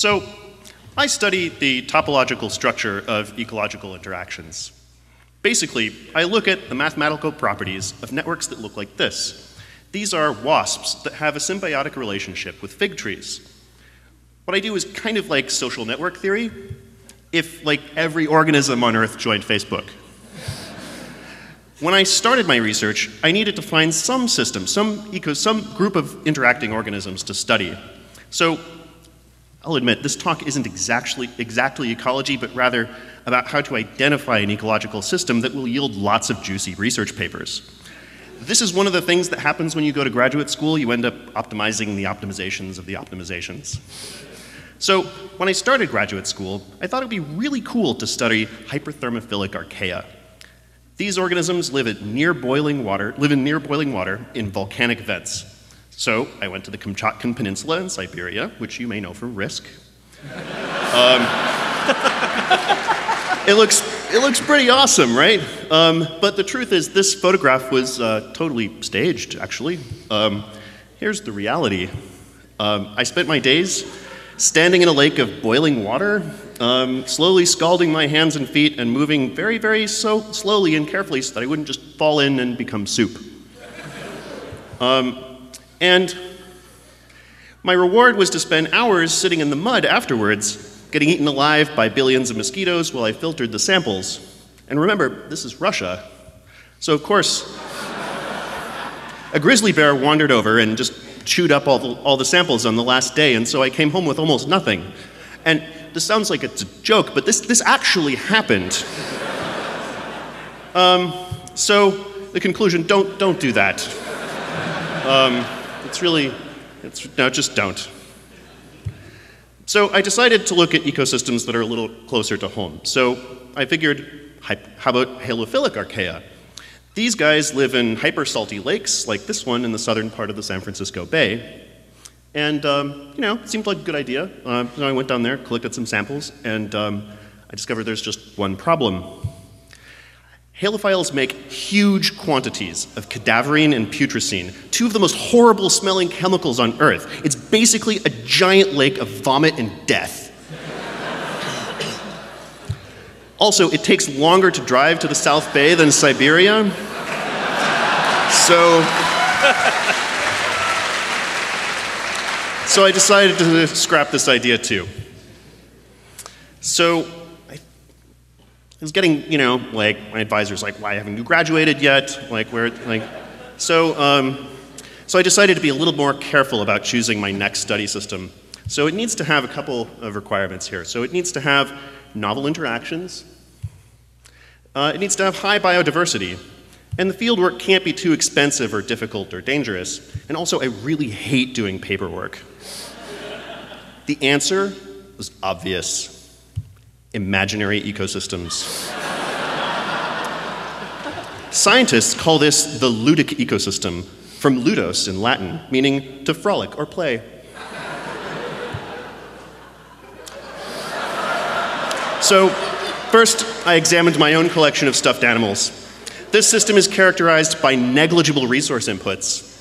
So, I study the topological structure of ecological interactions. Basically, I look at the mathematical properties of networks that look like this. These are wasps that have a symbiotic relationship with fig trees. What I do is kind of like social network theory, if like every organism on Earth joined Facebook. When I started my research, I needed to find some system, some eco, some group of interacting organisms to study. So I'll admit, this talk isn't exactly, exactly ecology, but rather about how to identify an ecological system that will yield lots of juicy research papers. This is one of the things that happens when you go to graduate school. You end up optimizing the optimizations of the optimizations. So when I started graduate school, I thought it would be really cool to study hyperthermophilic archaea. These organisms live at near boiling water, live in near boiling water in volcanic vents. So I went to the Kamchatkan Peninsula in Siberia, which you may know from Risk. Um, it looks it looks pretty awesome, right? Um, but the truth is, this photograph was uh, totally staged. Actually, um, here's the reality. Um, I spent my days standing in a lake of boiling water, um, slowly scalding my hands and feet and moving very, very so slowly and carefully so that I wouldn't just fall in and become soup. Um, and my reward was to spend hours sitting in the mud afterwards, getting eaten alive by billions of mosquitoes while I filtered the samples. And remember, this is Russia. So, of course, a grizzly bear wandered over and just chewed up all the, all the samples on the last day, and so I came home with almost nothing. And this sounds like it's a joke, but this, this actually happened. um, so the conclusion, don't, don't do that. Um, it's really, it's, no, just don't. So I decided to look at ecosystems that are a little closer to home. So I figured, how about halophilic archaea? These guys live in hypersalty lakes, like this one in the southern part of the San Francisco Bay. And, um, you know, it seemed like a good idea. Uh, so I went down there, collected some samples, and um, I discovered there's just one problem. Halophiles make huge quantities of cadaverine and putrescine, two of the most horrible smelling chemicals on Earth. It's basically a giant lake of vomit and death. Also, it takes longer to drive to the South Bay than Siberia. So, so I decided to scrap this idea too. So I was getting, you know, like my advisor's like, why haven't you graduated yet? Like where, like, so, um, so I decided to be a little more careful about choosing my next study system. So it needs to have a couple of requirements here. So it needs to have novel interactions. Uh, it needs to have high biodiversity. And the fieldwork can't be too expensive or difficult or dangerous. And also, I really hate doing paperwork. the answer was obvious imaginary ecosystems. Scientists call this the ludic ecosystem, from ludos in Latin, meaning to frolic or play. So, first, I examined my own collection of stuffed animals. This system is characterized by negligible resource inputs,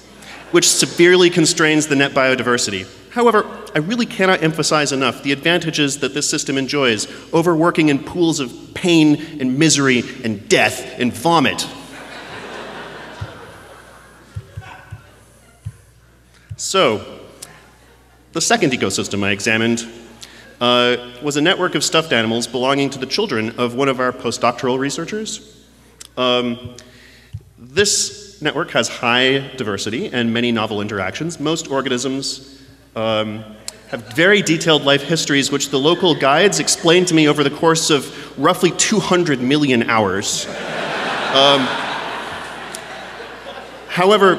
which severely constrains the net biodiversity. However, I really cannot emphasize enough the advantages that this system enjoys over working in pools of pain and misery and death and vomit. So, the second ecosystem I examined uh, was a network of stuffed animals belonging to the children of one of our postdoctoral researchers. Um, this network has high diversity and many novel interactions. Most organisms um, have very detailed life histories, which the local guides explained to me over the course of roughly 200 million hours. Um, however,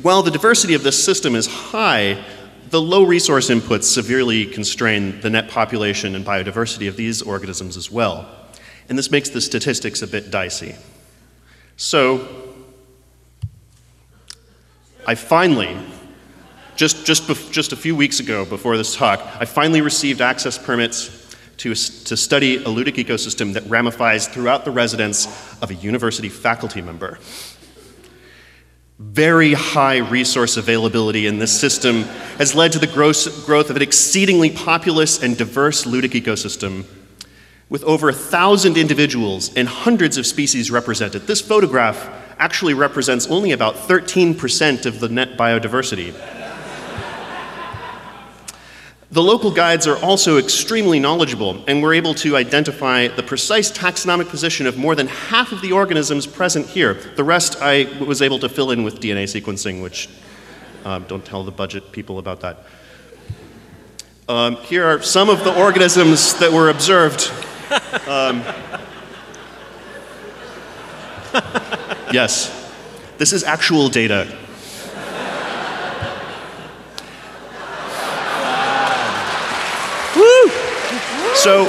while the diversity of this system is high, the low resource inputs severely constrain the net population and biodiversity of these organisms as well. And this makes the statistics a bit dicey. So, I finally, just, just, just a few weeks ago before this talk, I finally received access permits to, to study a ludic ecosystem that ramifies throughout the residence of a university faculty member. very high resource availability in this system has led to the gross growth of an exceedingly populous and diverse ludic ecosystem with over a thousand individuals and hundreds of species represented. This photograph actually represents only about 13% of the net biodiversity. The local guides are also extremely knowledgeable and we were able to identify the precise taxonomic position of more than half of the organisms present here. The rest I was able to fill in with DNA sequencing, which um, don't tell the budget people about that. Um, here are some of the organisms that were observed. Um, yes, this is actual data. So,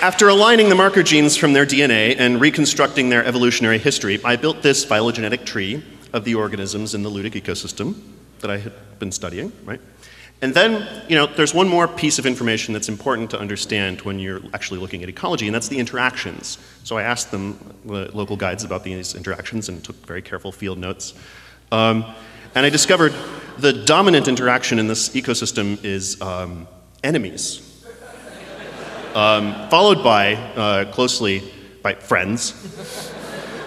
after aligning the marker genes from their DNA and reconstructing their evolutionary history, I built this phylogenetic tree of the organisms in the ludic ecosystem that I had been studying, right? And then, you know, there's one more piece of information that's important to understand when you're actually looking at ecology, and that's the interactions. So I asked them, the local guides, about these interactions and took very careful field notes. Um, and I discovered the dominant interaction in this ecosystem is um, enemies, um, followed by, uh, closely, by friends.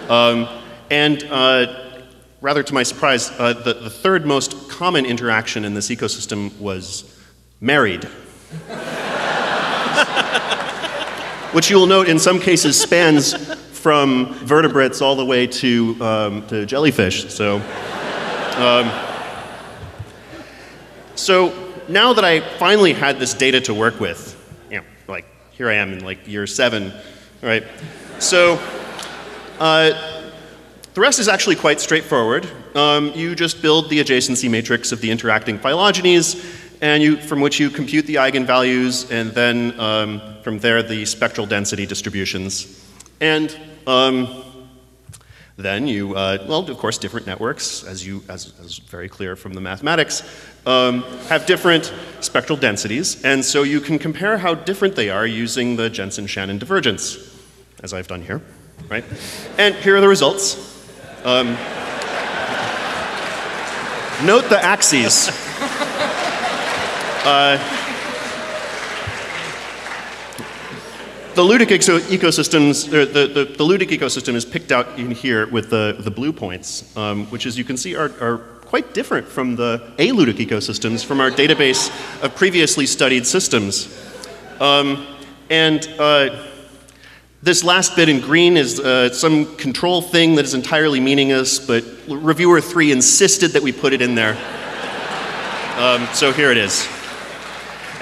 Um, and uh, rather to my surprise, uh, the, the third most common interaction in this ecosystem was married. Which you will note in some cases spans from vertebrates all the way to, um, to jellyfish. So, um, so now that I finally had this data to work with, you know, like here I am in like year seven, right? So uh, the rest is actually quite straightforward. Um, you just build the adjacency matrix of the interacting phylogenies, and you, from which you compute the eigenvalues, and then um, from there the spectral density distributions. And um, then you, uh, well, of course, different networks, as you, as, as very clear from the mathematics, um, have different spectral densities, and so you can compare how different they are using the Jensen-Shannon divergence, as I've done here, right? And here are the results. Um, note the axes. Uh, the ludic ecosystems, the, the, the, ludic ecosystem is picked out in here with the, the blue points, um, which as you can see are, are quite different from the aludic ecosystems from our database of previously studied systems. Um, and uh, this last bit in green is uh, some control thing that is entirely meaningless, but reviewer three insisted that we put it in there. Um, so here it is.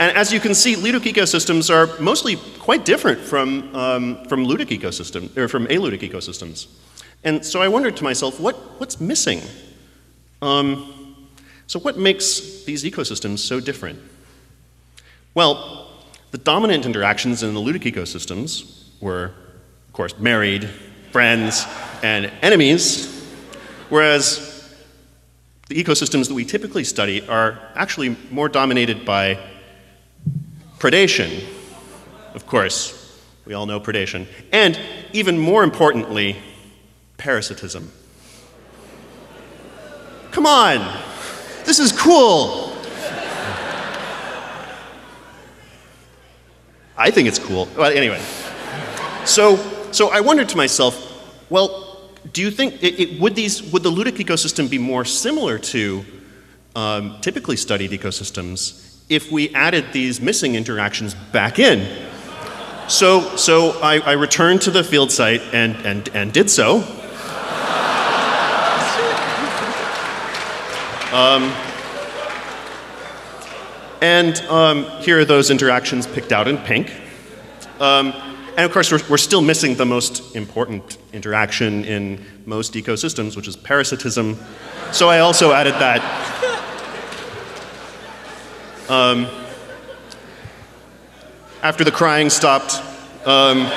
And as you can see, ludic ecosystems are mostly quite different from, um, from ludic ecosystem, or from aludic ecosystems. And so I wondered to myself, what, what's missing? Um, so what makes these ecosystems so different? Well, the dominant interactions in the ludic ecosystems were, of course, married, friends, and enemies, whereas the ecosystems that we typically study are actually more dominated by Predation, of course, we all know predation. And even more importantly, parasitism. Come on, this is cool. I think it's cool. Well, anyway. So, so I wondered to myself, well, do you think, it, it, would, these, would the ludic ecosystem be more similar to um, typically studied ecosystems if we added these missing interactions back in. So, so I, I returned to the field site and, and, and did so. Um, and um, here are those interactions picked out in pink. Um, and of course, we're, we're, still missing the most important interaction in most ecosystems, which is parasitism. So I also added that. Um, after the crying stopped, um,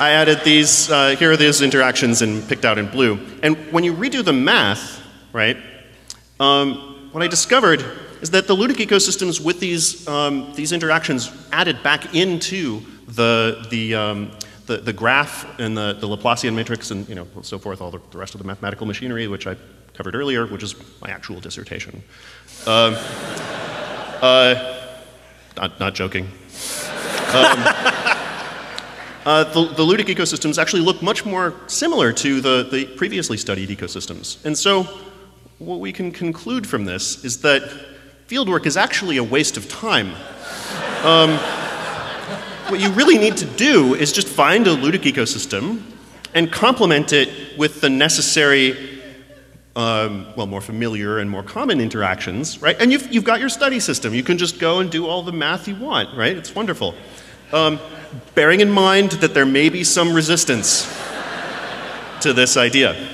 I added these, uh, here are these interactions and picked out in blue. And when you redo the math, right, um, what I discovered is that the ludic ecosystems with these, um, these interactions added back into the, the, um, the, the graph and the, the Laplacian matrix and you know, so forth, all the, the rest of the mathematical machinery, which I covered earlier, which is my actual dissertation. Um, uh, not, not joking. Um, uh, the, the Ludic ecosystems actually look much more similar to the, the previously studied ecosystems. And so what we can conclude from this is that fieldwork is actually a waste of time. Um, what you really need to do is just find a Ludic ecosystem and complement it with the necessary, um, well, more familiar and more common interactions, right? And you've, you've got your study system. You can just go and do all the math you want, right? It's wonderful. Um, bearing in mind that there may be some resistance to this idea.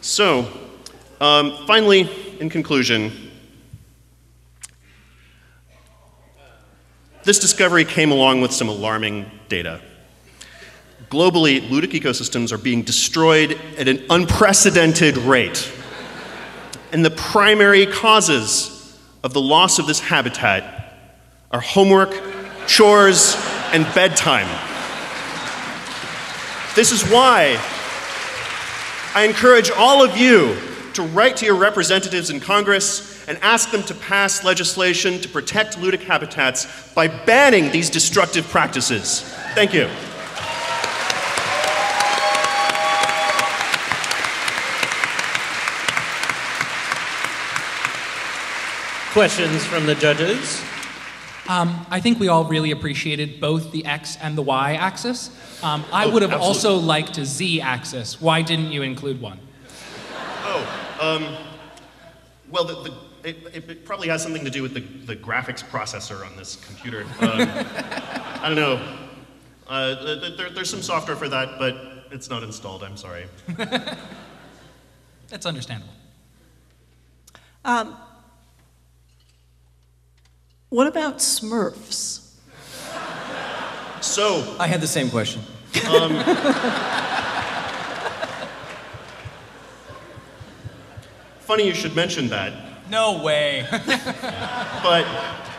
So, um, finally, in conclusion, This discovery came along with some alarming data. Globally, ludic ecosystems are being destroyed at an unprecedented rate. And the primary causes of the loss of this habitat are homework, chores, and bedtime. This is why I encourage all of you to write to your representatives in Congress and ask them to pass legislation to protect ludic habitats by banning these destructive practices. Thank you. Questions from the judges? Um, I think we all really appreciated both the x and the y axis. Um, I Oh, would have absolutely. also liked a z axis. Why didn't you include one? Oh, um, well, the, the, it, it- it probably has something to do with the, the graphics processor on this computer. Um, I don't know. Uh, th- th- there, there's some software for that, but it's not installed. I'm sorry. That's understandable. Um, what about Smurfs? So, I had the same question. funny you should mention that. No way. But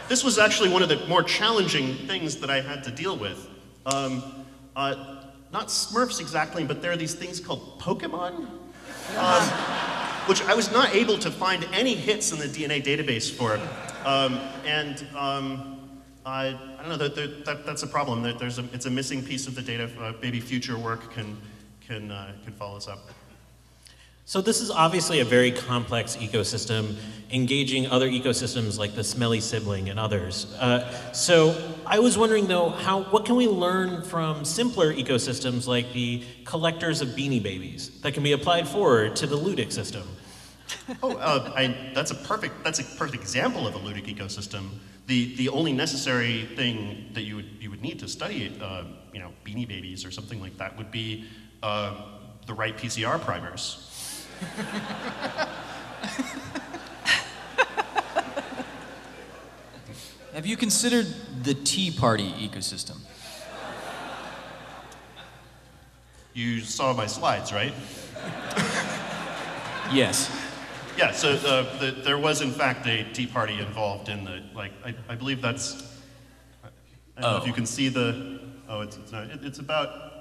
this was actually one of the more challenging things that I had to deal with. Um, uh, not Smurfs exactly, but there are these things called Pokemon, um, which I was not able to find any hits in the DNA database for. Um, and um, I, I don't know, that, that, that, that's a problem. That there's a, it's a missing piece of the data. Uh, maybe future work can, can, uh, can follow this up. So this is obviously a very complex ecosystem, engaging other ecosystems like the smelly sibling and others. Uh, so I was wondering though, how what can we learn from simpler ecosystems like the collectors of beanie babies that can be applied forward to the ludic system? Oh, uh, I, that's a perfect that's a perfect example of a ludic ecosystem. The the only necessary thing that you would you would need to study, uh, you know, beanie babies or something like that would be um the right PCR primers. Have you considered the Tea Party ecosystem? You saw my slides, right? Yes. Yeah. So uh, the, there was in fact a Tea Party involved in the like. I, I believe that's. I don't know if Oh. you can see the. Oh, it's it's not. It, it's about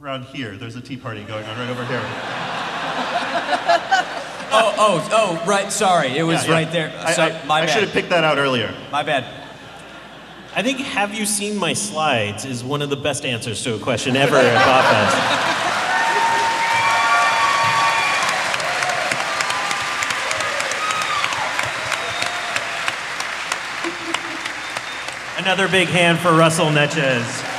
around here. There's a Tea Party going on right over here. Oh, oh, oh, right. Sorry, it was Yeah, yeah. right there. I, So- I, my I should have picked that out earlier. My bad. I think "Have you seen my slides?" is one of the best answers to a question ever at BAHFest. Another big hand for Russell Neches.